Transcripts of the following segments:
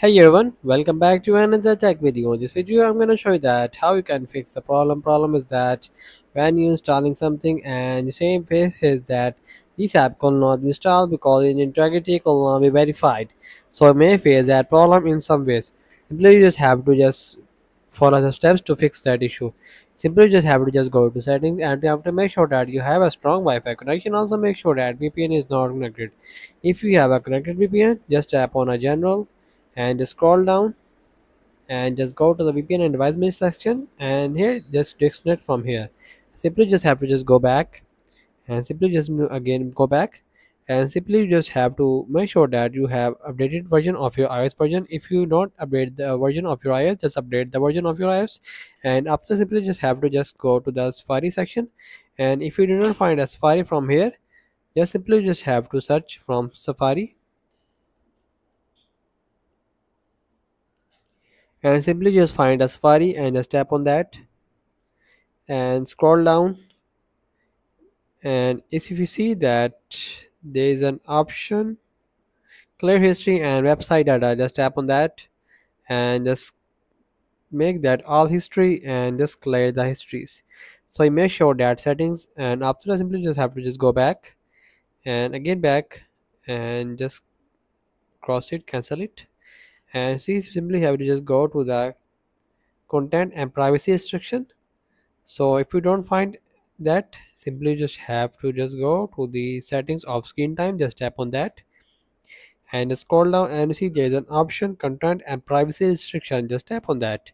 Hey everyone, welcome back to another tech video. In this video, I'm going to show you that how you can fix the problem. Problem is that when you're installing something and the same face is that this app will not be installed because its integrity will not be verified. So you may face that problem in some ways. Simply you just have to just follow the steps to fix that issue. Simply you just have to just go to settings and you have to make sure that you have a strong Wi-Fi connection. Also make sure that VPN is not connected. If you have a connected VPN, just tap on a general and just scroll down and just go to the VPN and device management section and here just disconnect from here. Simply just have to just go back and simply just again go back and simply just have to make sure that you have updated version of your iOS version. If you don't update the version of your iOS just update the version of your iOS. And after simply just have to just go to the Safari section. And if you do not find a Safari from here just simply just have to search from Safari and simply just find a Safari and just tap on that. And scroll down. And if you see that there is an option clear history and website data just tap on that and just make that all history and just clear the histories. So you make sure that settings and after that simply just have to just go back and again back and just cross it cancel it and so you simply have to just go to the content and privacy restriction so if you don't find that simply just have to just go to the settings of screen time. Just tap on that. And scroll down and see there is an option content and privacy restriction just tap on that.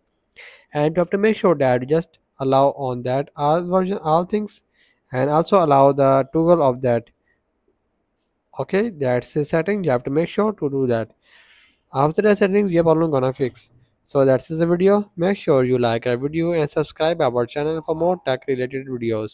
And you have to make sure that you just allow on that all version all things. And also allow the toggle of that. Okay that's the setting. You have to make sure to do that after the settings we are problem gonna fix. So that's the video. Make sure you like our video and subscribe our channel for more tech related videos